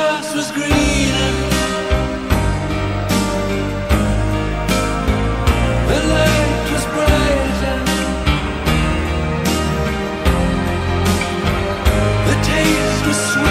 grass was greener. The light was brighter. The taste was sweet